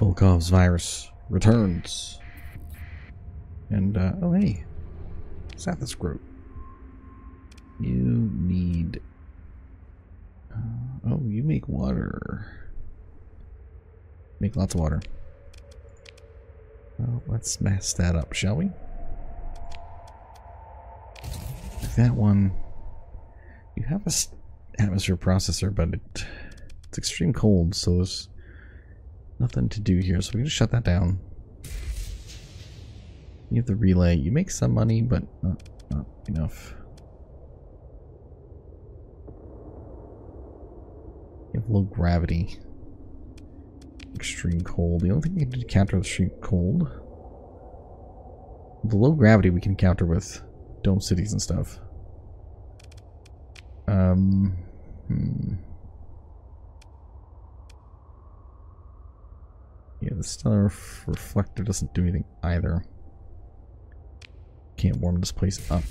Volkov's virus returns. And, uh, oh hey, Sathis Group. You need, uh, oh, you make water. Make lots of water. Well, let's mess that up, shall we? that one, you have a atmosphere processor, but it, it's extreme cold, so there's nothing to do here. So we can just shut that down. You have the relay. You make some money, but not, not enough. You have low gravity. Extreme cold. The only thing you can counter with extreme cold. The low gravity we can counter with dome cities and stuff. Um, hmm. Yeah, the stellar reflector doesn't do anything either. Can't warm this place up.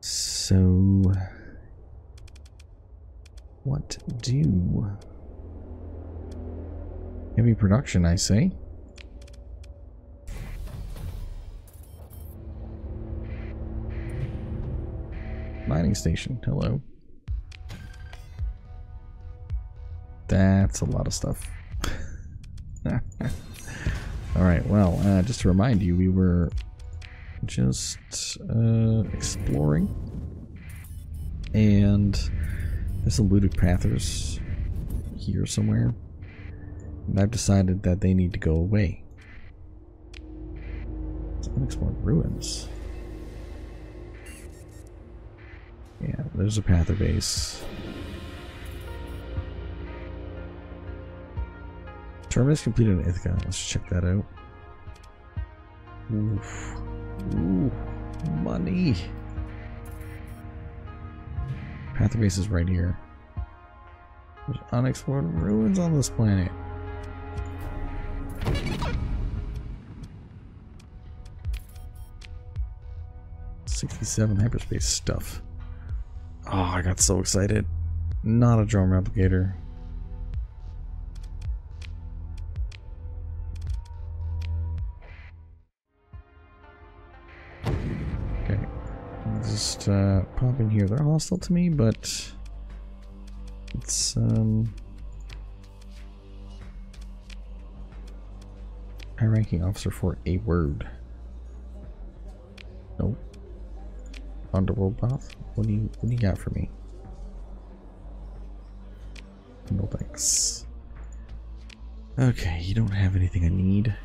So, what do? Heavy production, I say. Mining station, hello. That's a lot of stuff. Alright, well, uh, just to remind you, we were just uh, exploring. And there's some Luddic Pathers here somewhere. And I've decided that they need to go away. It's unexplored ruins. Yeah, there's a Pather base. Terminus completed in Ithaca. Let's check that out. Oof. Ooh, money. Pather base is right here. There's unexplored ruins on this planet. Sixty-seven hyperspace stuff. Oh, I got so excited. Not a drone replicator. Just uh, pop in here. They're hostile to me, but it's um high ranking officer for a word. Nope. Underworld path. What do you what do you got for me? No thanks. Okay, you don't have anything I need.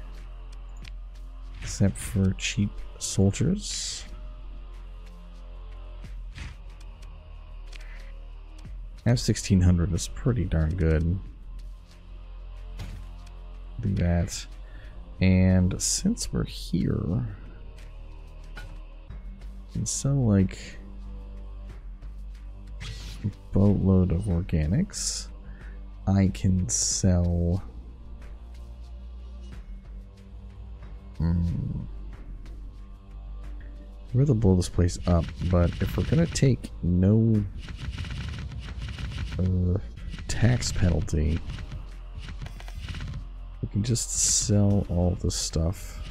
Except for cheap soldiers. I have 1600 is pretty darn good. Do that. And since we're here, can sell like a boatload of organics. I can sell hmm, we're gonna blow this place up, but if we're gonna take no uh, tax penalty, we can just sell all the stuff.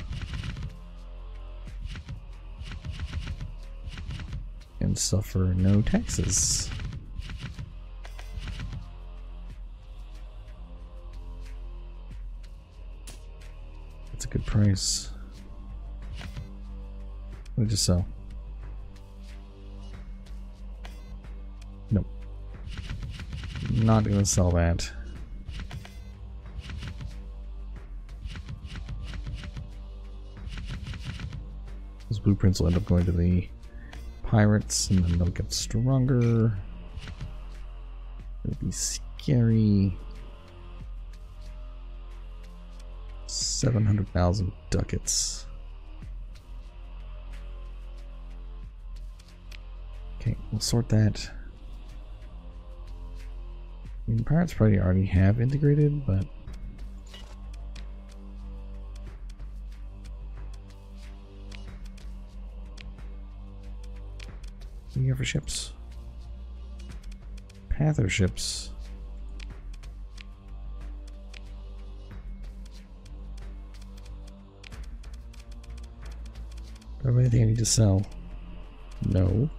and suffer no taxes. That's a good price. What did you sell? Not gonna sell that. Those blueprints will end up going to the pirates, and then they'll get stronger. It'll be scary. 700,000 ducats. Okay, we'll sort that mean, Pirates probably already have integrated, but... What do have for ships? Panther ships. Do I have anything I need to sell? No.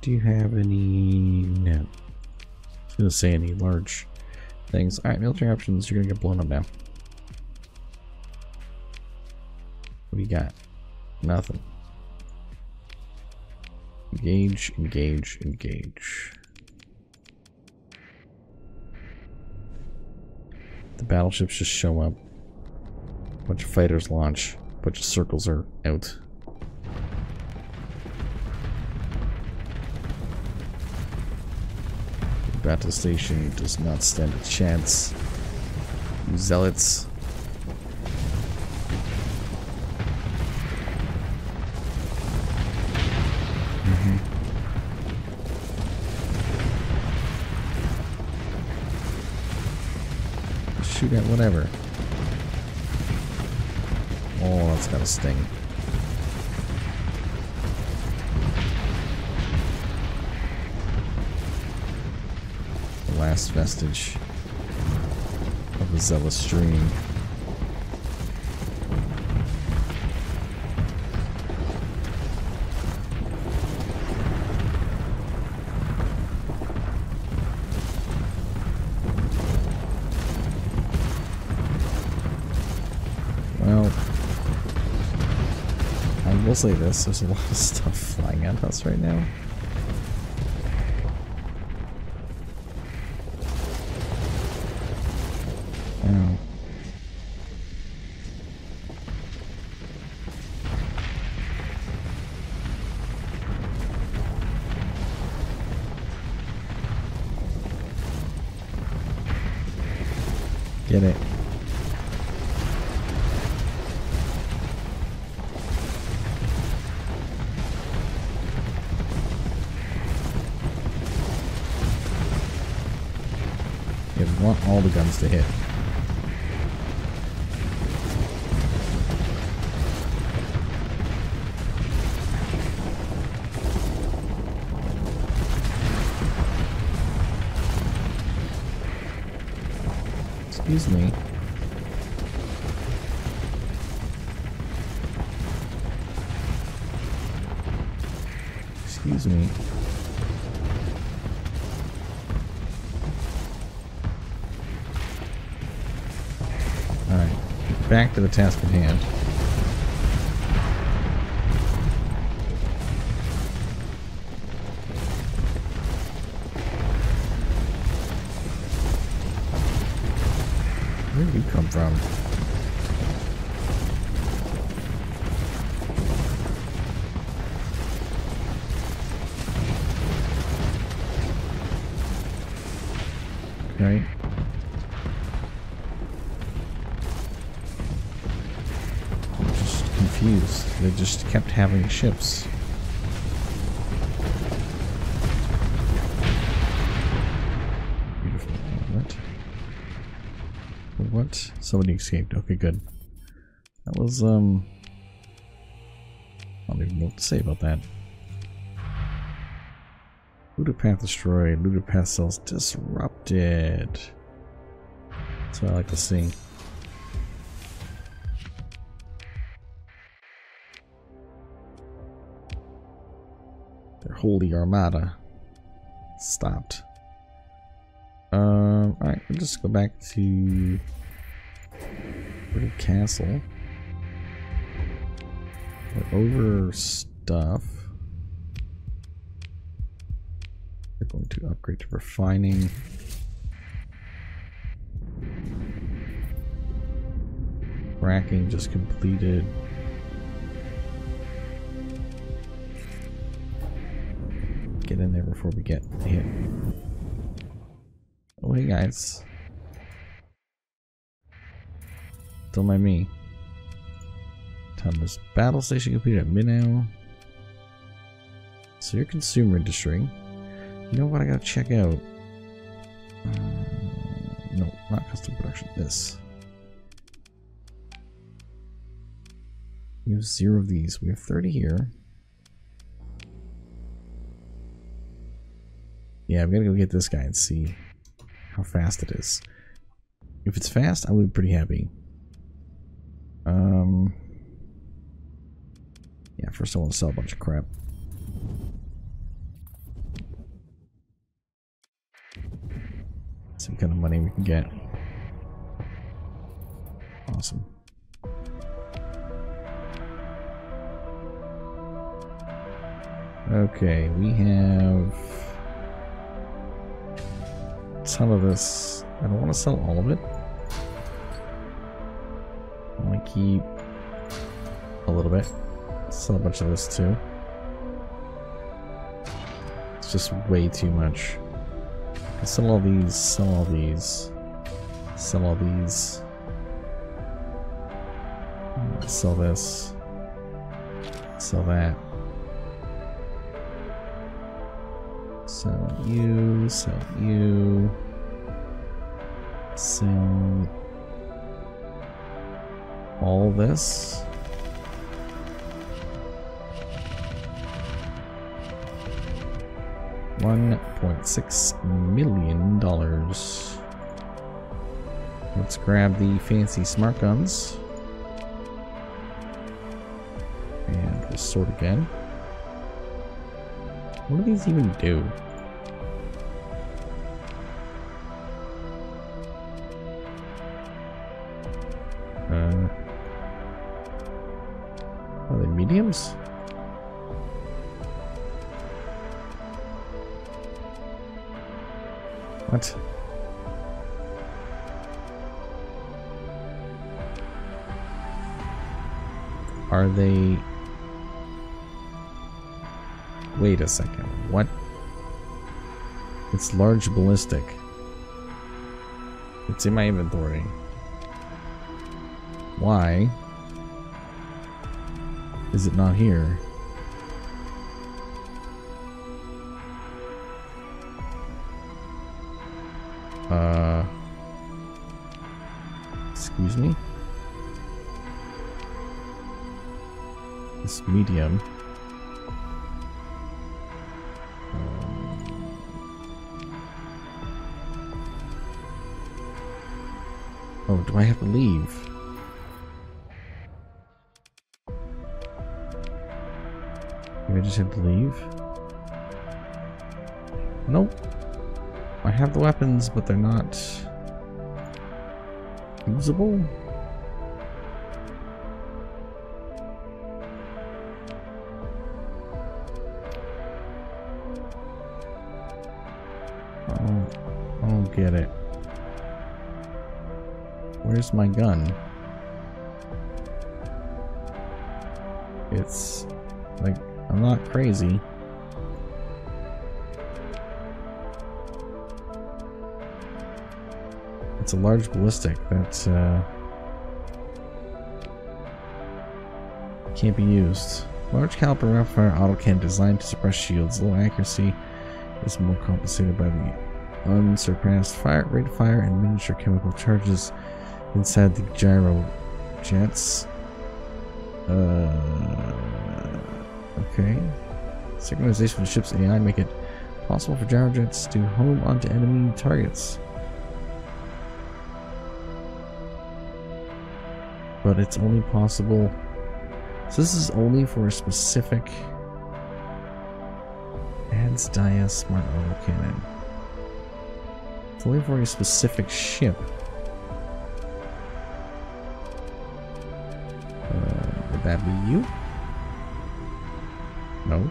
Do you have any... no. Gonna say any large things. Alright, military options, you're gonna get blown up now. What do you got? Nothing. Engage, engage, engage. The battleships just show up. A bunch of fighters launch. A bunch of circles are out. Battle station does not stand a chance. You zealots. Mm-hmm. shoot at whatever. Oh, that's got a sting. Last vestige of the zealous stream. Well, I will say this, there's a lot of stuff flying at us right now. Guns to hit. Excuse me. Excuse me. Back to the task at hand. Where did you come from? Just kept having ships. What? What? Somebody escaped. Okay, good. That was, um... I don't even know what to say about that. Luddic Path destroyed. Luddic Path cells disrupted. That's what I like to see. Holy armada stopped. Um, alright, we'll just go back to British Castle. We're over stuff. We're going to upgrade to refining. Racking just completed. Get in there before we get hit. Oh, hey guys. Don't mind me. Time this battle station completed at Minnow. So your consumer industry. You know what I gotta check out? Uh, no, not custom production. This. We have zero of these. We have 30 here. Yeah, I'm gonna go get this guy and see how fast it is. If it's fast, I would be pretty happy. Um, Yeah, first I want to sell a bunch of crap. Some kind of money we can get. Awesome. Okay, we have ton of this. I don't want to sell all of it. I want to keep a little bit. Sell a bunch of this too. It's just way too much. Sell all these, sell all these, sell all these. Sell this. Sell that. Sell you, sell you. Sell all this. One point six million dollars. Let's grab the fancy smart guns. And we'll sort again. What do these even do? Large ballistic. It's in my inventory. Why is it not here? Uh, excuse me? This medium. Do I have to leave? Maybe I just have to leave? Nope. I have the weapons, but they're not usable. My gun? It's like, I'm not crazy. It's a large ballistic that uh, can't be used. Large caliber rapid-fire autocannon designed to suppress shields. Low accuracy is more compensated by the unsurpassed fire rate of fire and miniature chemical charges inside the gyro jets. Uh, okay. Synchronization of the ship's AI make it possible for gyro jets to home onto enemy targets. but it's only possible. So this is only for a specific adds Dia smart auto cannon. It's only for a specific ship. You? No.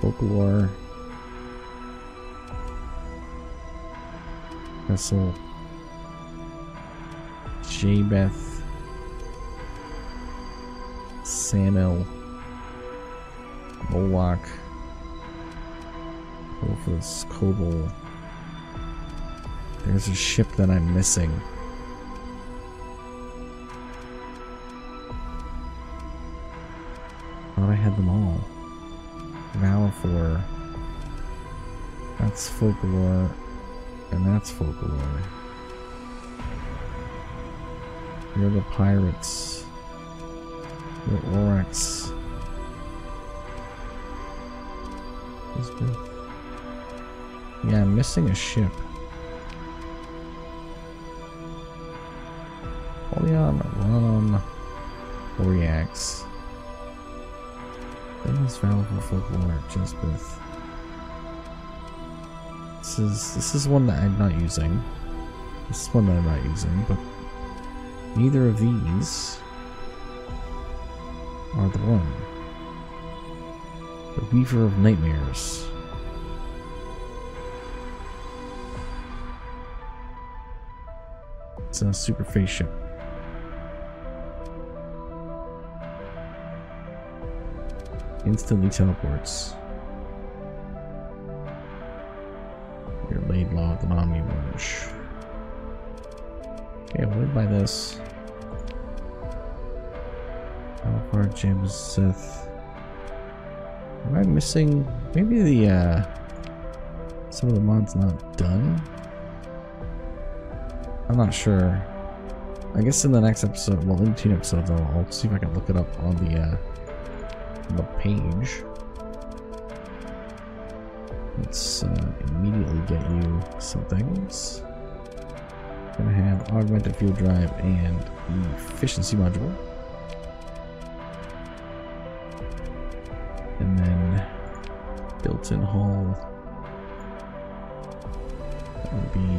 Folklore. Vessel. Jabeth. Samael. Moloch. Rufus. Kobal. There's a ship that I'm missing. Thought I had them all. Valafar. That's folklore. And that's folklore. You're the pirates. You're Oriax. Yeah, I'm missing a ship. Leon, Ron, Oriax. Devil's Valuable Folklore, Jesbeth. This is this is one that I'm not using. This is one that I'm not using, but neither of these are the one. The Weaver of Nightmares. It's a super face ship. Instantly teleports. Your Laidlaw of the Omniwunch. Okay, what did buy this? Alphard James Sith. Am I missing maybe the uh some of the mods not done? I'm not sure. I guess in the next episode, well in two episodes I'll, I'll see if I can look it up on the uh the page. Let's uh, immediately get you some things. Gonna have augmented fuel drive and efficiency module. And then built-in hull. That would be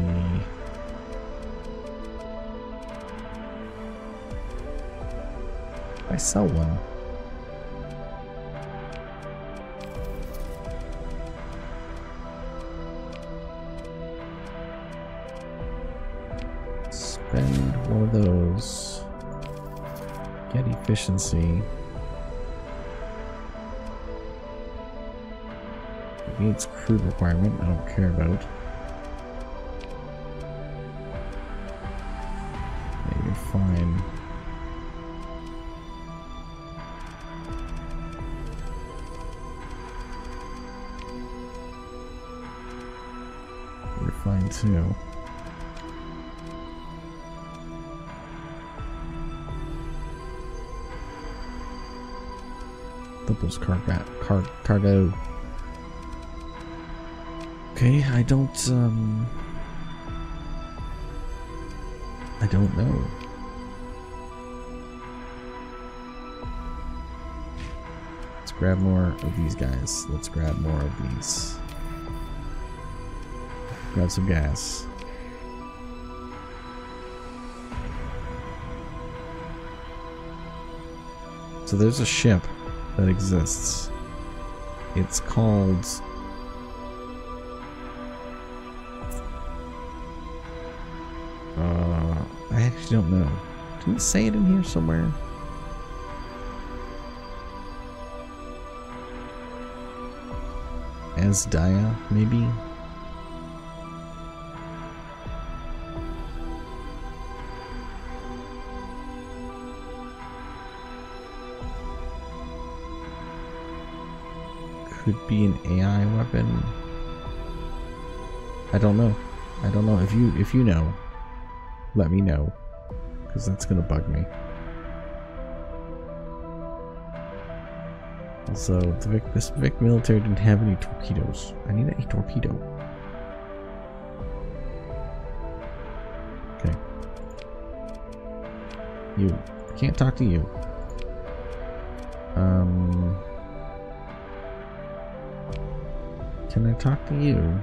I sell one. Efficiency. It meets crude requirement, I don't care about. Yeah, you're fine. You're fine too. Doubles cargo. Car cargo. Okay, I don't, um... I don't know. Let's grab more of these guys. Let's grab more of these. Grab some gas. So there's a ship that exists. It's called Uh, I actually don't know. Did it say it in here somewhere? As Asdaya, maybe? Could be an AI weapon. I don't know. I don't know. If you if you know let me know because that's gonna bug me. Also the Vic, this Vic military didn't have any torpedoes. I need a torpedo. Okay. You can't talk to you. Um can I talk to you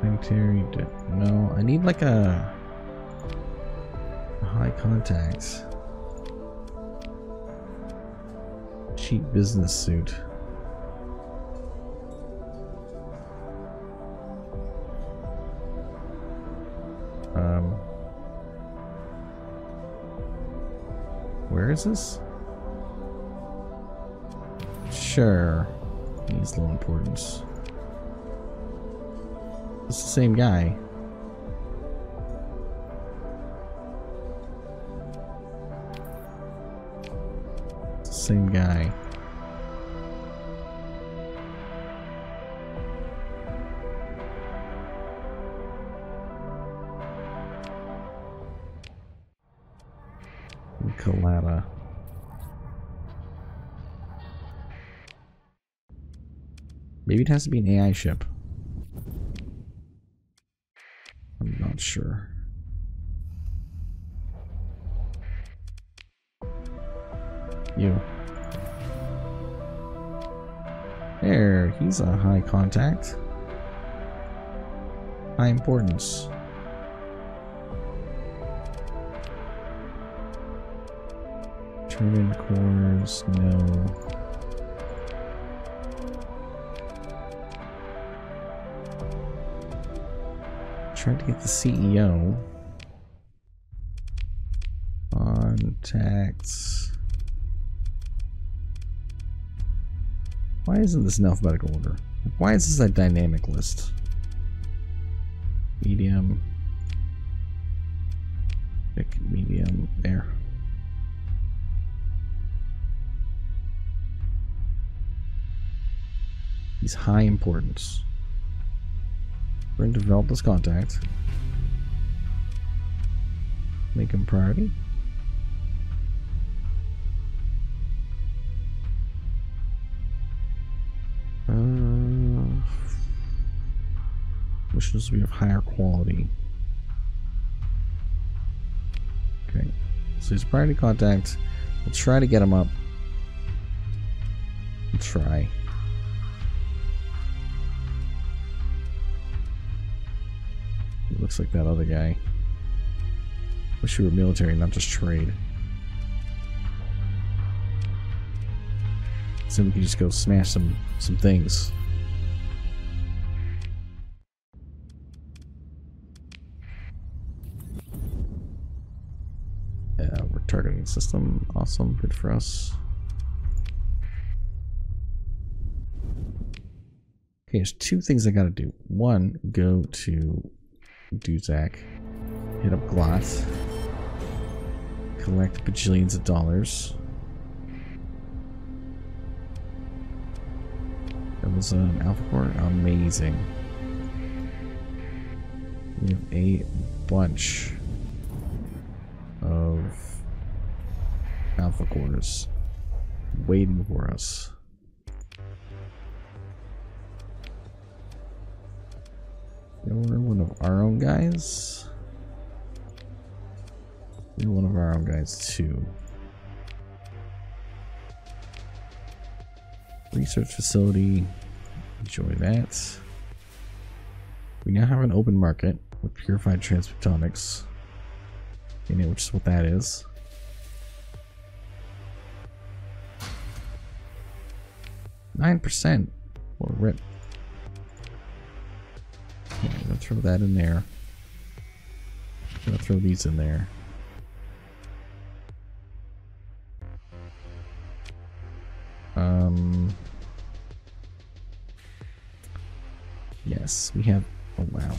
Sanitary. No, I need like a, a high contacts. Cheap business suit. Um, where is this? Sure. Needs low importance. It's the same guy. Same guy. Colada. Maybe it has to be an AI ship. I'm not sure. You. There, he's a high contact. High importance. Turn in cores, no. Trying to get the CEO. Contacts. Why isn't this in alphabetical order? Why is this a dynamic list? Medium. Pick medium. There. He's high importance. We're going to develop this contact. Make him priority. Uh, missions will be of higher quality. Okay, so he's priority contact. We'll try to get him up. We'll try. Looks like that other guy. Wish you were military, not just trade. So we can just go smash some some things. Yeah, we're targeting system. Awesome, good for us. Okay, there's two things I gotta do. One, go to Duzak, hit up Glot, collect bajillions of dollars. That was uh, an alpha core? Amazing. We have a bunch of alpha cores waiting for us. You're one of our own guys. You're one of our own guys too. Research facility. Enjoy that. We now have an open market with purified transphotonics. You know, which is what that is. Nine percent. Or rip. Okay, I'm gonna throw that in there. I'm gonna throw these in there. Um. Yes, we have. Oh wow.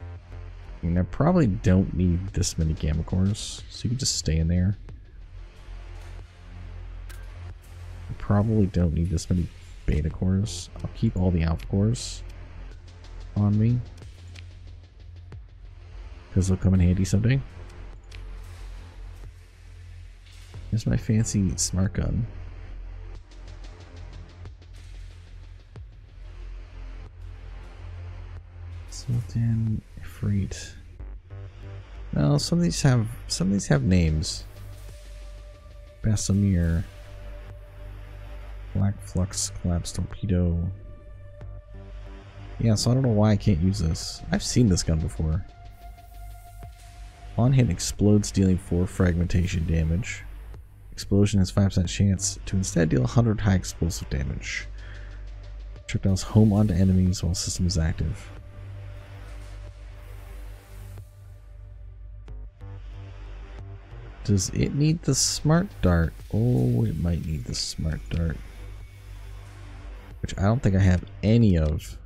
I mean, I probably don't need this many gamma cores, so you can just stay in there. I probably don't need this many beta cores. I'll keep all the alpha cores on me. Because they'll come in handy someday. Here's my fancy smart gun. Sultan Ifrit. Well, some of these have some of these have names. Basamir. Black Flux Collapse Torpedo. Yeah, so I don't know why I can't use this. I've seen this gun before. On hit explodes dealing 4 fragmentation damage. Explosion has 5% chance to instead deal 100 high explosive damage. Projectiles home onto enemies while system is active. Does it need the smart dart? Oh, it might need the smart dart. Which I don't think I have any of.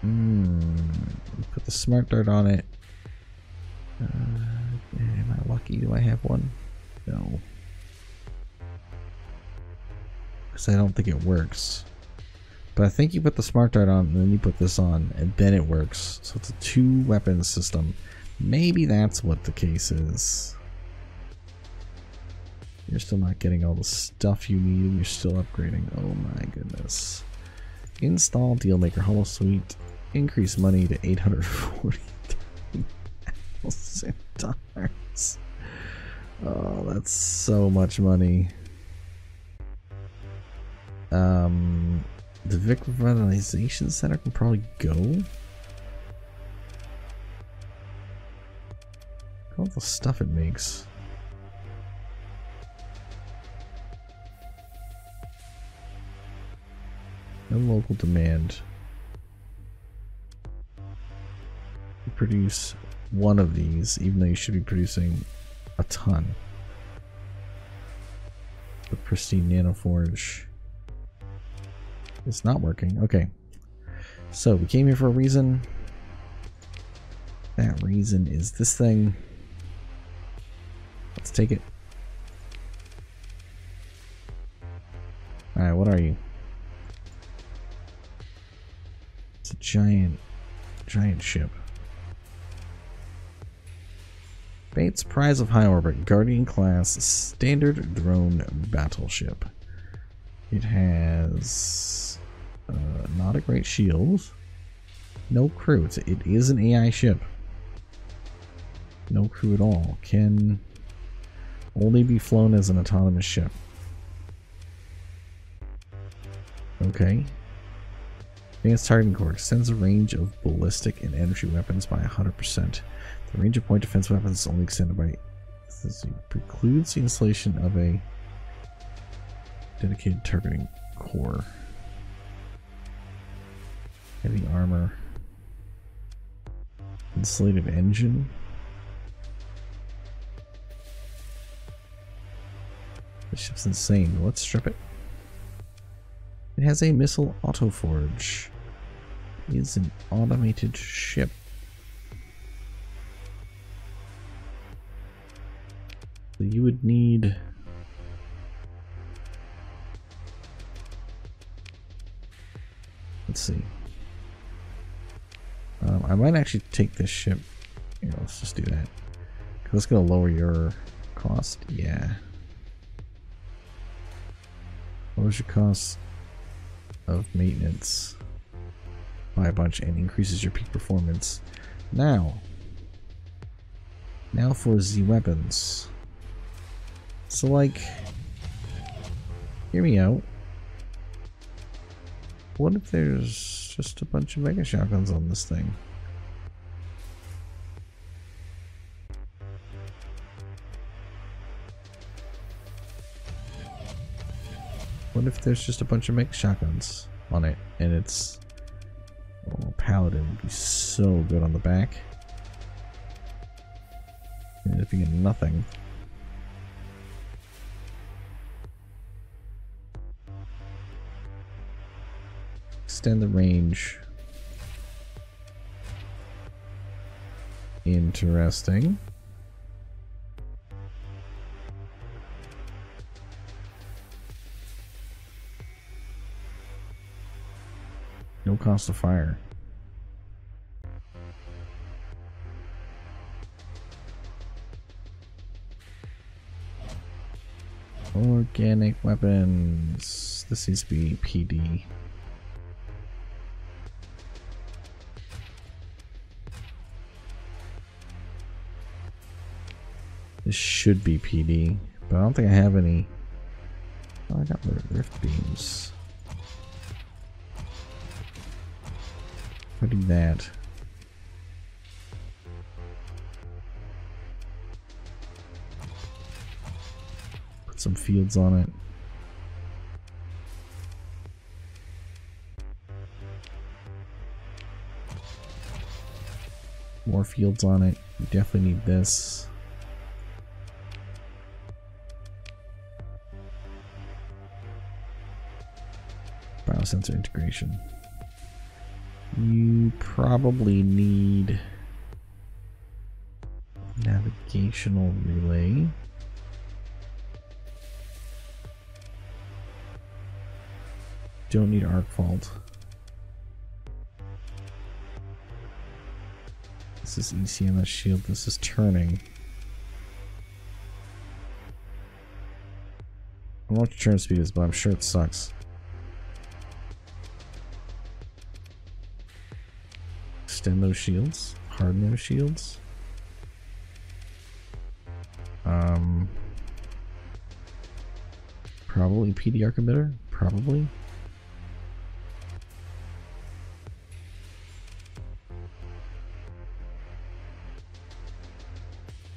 Hmm. Put the smart dart on it. Uh, am I lucky? Do I have one? No. Because I don't think it works. But I think you put the smart dart on, and then you put this on, and then it works. So it's a two weapon system. Maybe that's what the case is. You're still not getting all the stuff you need, and you're still upgrading. Oh my goodness. Install Dealmaker Holosuite. Increase money to 843,000 dollars. Oh, that's so much money. Um, the Vic Revitalization Center can probably go. All the stuff it makes. No local demand. You produce one of these, even though you should be producing a ton. The pristine nanoforge it's not working. Okay. So we came here for a reason. That reason is this thing. Let's take it. Alright, what are you? Giant, giant ship. Bates Prize of High Orbit, Guardian class, standard drone battleship. It has uh, not a great shield. No crew. It's, it is an AI ship. No crew at all. Can only be flown as an autonomous ship. Okay. Advanced targeting core extends the range of ballistic and energy weapons by 100%. The range of point defense weapons is only extended by this precludes the installation of a dedicated targeting core. Heavy armor. Insulated engine. This ship's insane. Let's strip it. It has a missile autoforge. It is an automated ship. So you would need Let's see. Um, I might actually take this ship. Here, let's just do that. Cause it's gonna lower your cost. Yeah. What was your cost of maintenance by a bunch and increases your peak performance. Now, now for the weapons. So like, hear me out. What if there's just a bunch of mega shotguns on this thing? What if there's just a bunch of mega shotguns on it and it's paladin would be so good on the back. And if you get nothing. extend the range. Interesting. Cost of fire. Organic weapons. This needs to be PD. This should be PD, but I don't think I have any. Oh, I got the rift beams. Do that. Put some fields on it. More fields on it. You definitely need this. biosensor integration. You probably need navigational relay. Don't need arc fault. This is ECMS shield. This is turning. I don't know what your turn speed is, but I'm sure it sucks. Extend those shields, harden those shields. Um, probably PD arc emitter, probably.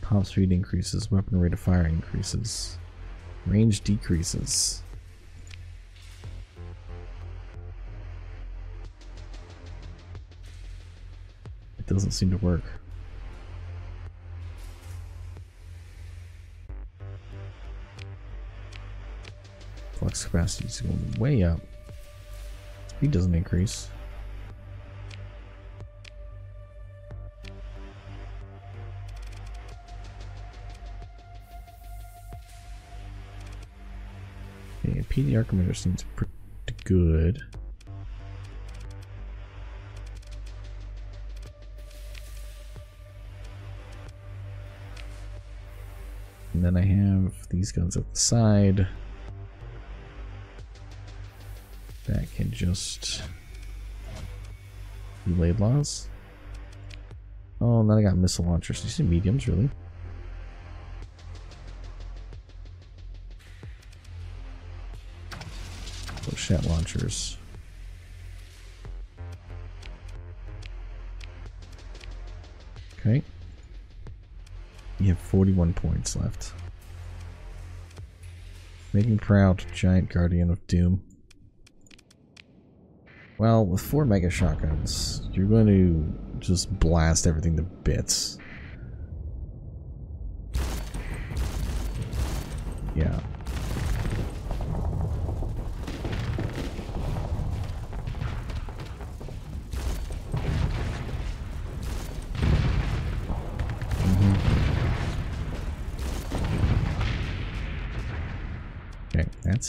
Top speed increases, weapon rate of fire increases, range decreases. Doesn't seem to work. Flux capacity is going way up. Speed doesn't increase. Okay, PD seems pretty good. And then I have these guns at the side. That can just be laws. Oh, and then I got missile launchers. These are mediums, really? Those launchers. You have 41 points left. Making proud, Giant Guardian of Doom. Well, with four mega shotguns, you're going to just blast everything to bits. Yeah.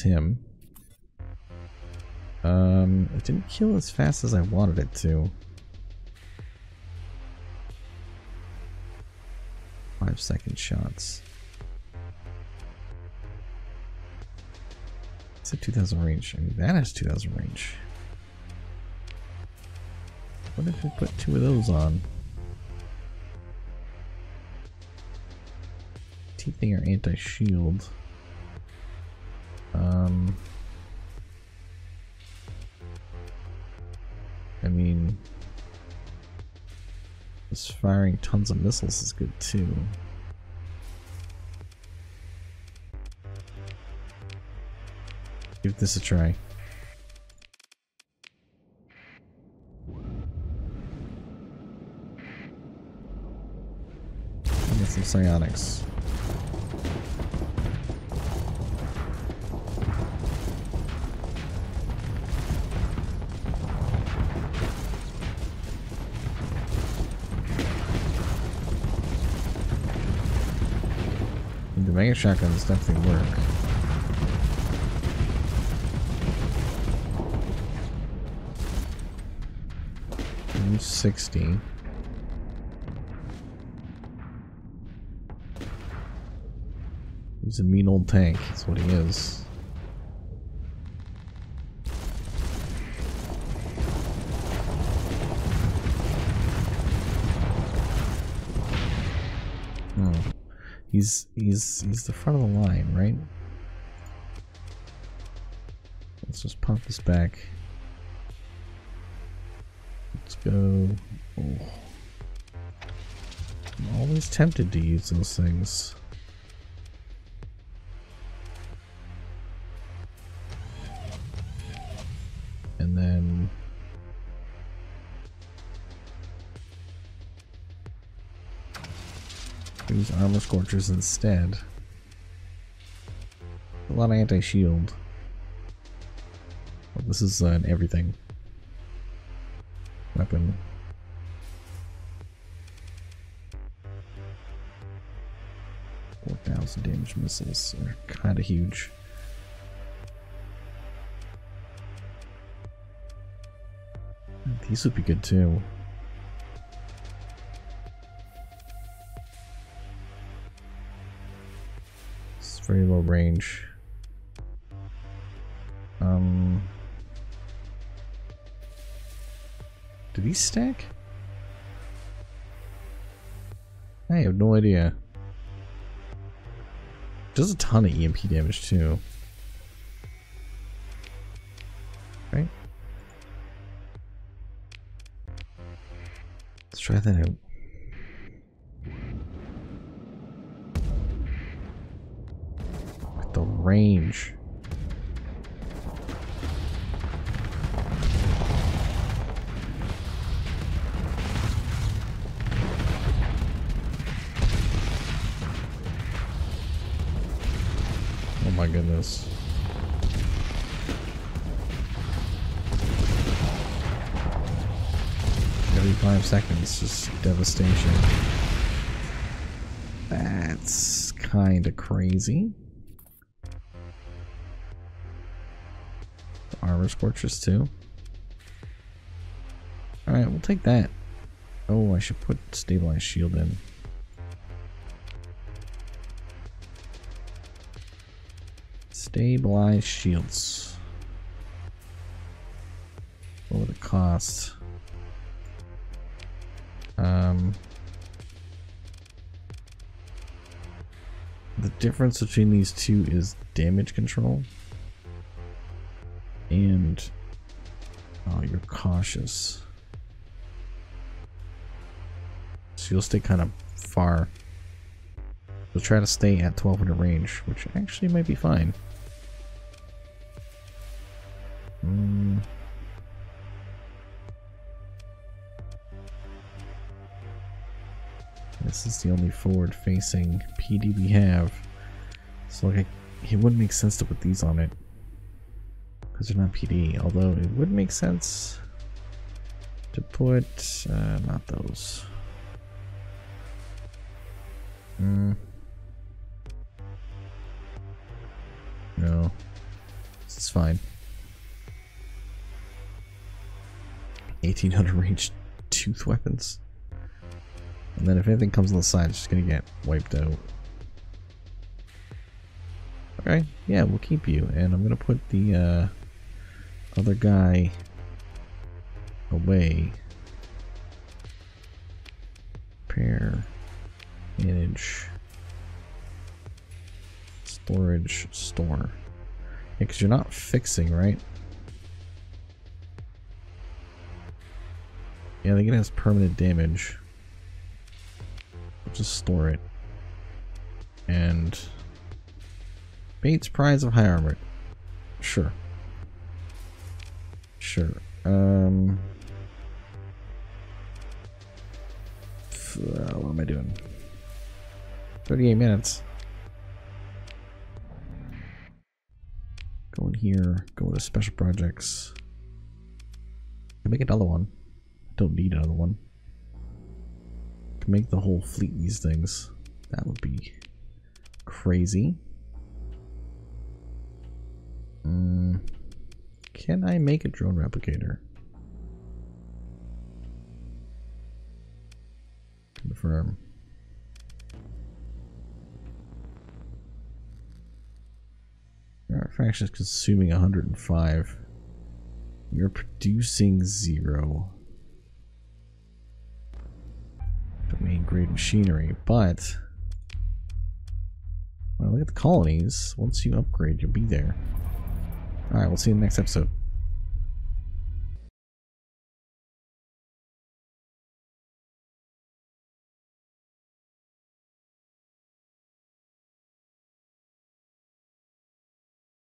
Him. Um, it didn't kill as fast as I wanted it to. Five second shots. It's a 2000 range. I mean, that has 2000 range. What if we put two of those on? Teething or anti-shield. Um, I mean, just firing tons of missiles is good too. Give this a try. Get some psionics. Mega shotguns definitely work. Sixty. He's a mean old tank, that's what he is. He's he's he's the front of the line, right? Let's just pop this back. Let's go. Oh. I'm always tempted to use those things. Use armor scorchers instead. A lot of anti-shield. Well, this is uh, an everything weapon. Four thousand damage missiles are kind of huge. These would be good too. very low range. Um, do these stack? I have no idea. Does a ton of EMP damage too. Right? Let's try that out. Range. Oh my goodness. Every five seconds, just devastation. That's kind of crazy. Armor Scorchers too. Alright, we'll take that. Oh, I should put Stabilized Shield in. Stabilized shields. What would it cost? Um, the difference between these two is damage control. And oh, you're cautious. So you'll stay kind of far. You'll try to stay at 1200 range, which actually might be fine. Mm. This is the only forward-facing PD we have. So like, it wouldn't make sense to put these on it. Because they're not PD. Although it would make sense to put, uh, not those. Hmm. No. It's fine. 1800 range tooth weapons. And then if anything comes on the side, it's just gonna get wiped out. Okay, yeah, we'll keep you. And I'm gonna put the uh, other guy away. Pair, manage, storage, store. Because you're not fixing, right? Yeah, I think it has permanent damage. We'll just store it. And Bates prize of high armor. Sure. Sure. Um uh, what am I doing? 38 minutes. Go in here, go to special projects. Can Make another one. I don't need another one. To make the whole fleet these things. That would be crazy. Mm, can I make a drone replicator? Confirm. Our faction is consuming 105. You're producing zero. Domain grade machinery, but look at the colonies. Once you upgrade, you'll be there. Alright, we'll see you in the next episode.